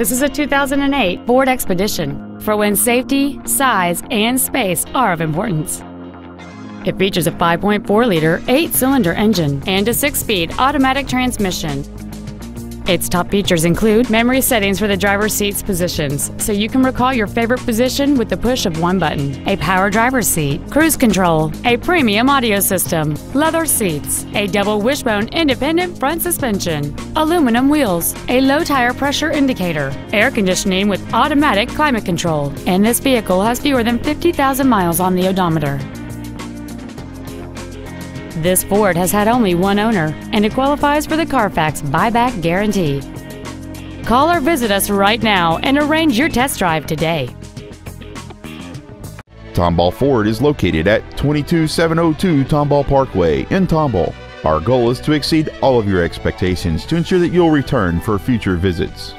This is a 2008 Ford Expedition for when safety, size, and space are of importance. It features a 5.4-liter, eight-cylinder engine and a six-speed automatic transmission. Its top features include memory settings for the driver's seat's positions, so you can recall your favorite position with the push of one button, a power driver's seat, cruise control, a premium audio system, leather seats, a double wishbone independent front suspension, aluminum wheels, a low tire pressure indicator, air conditioning with automatic climate control, and this vehicle has fewer than 50,000 miles on the odometer. This Ford has had only one owner, and it qualifies for the Carfax buyback guarantee. Call or visit us right now and arrange your test drive today. Tomball Ford is located at 22702 Tomball Parkway in Tomball. Our goal is to exceed all of your expectations to ensure that you'll return for future visits.